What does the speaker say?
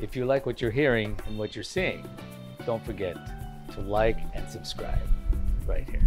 If you like what you're hearing and what you're seeing, don't forget to like and subscribe right here.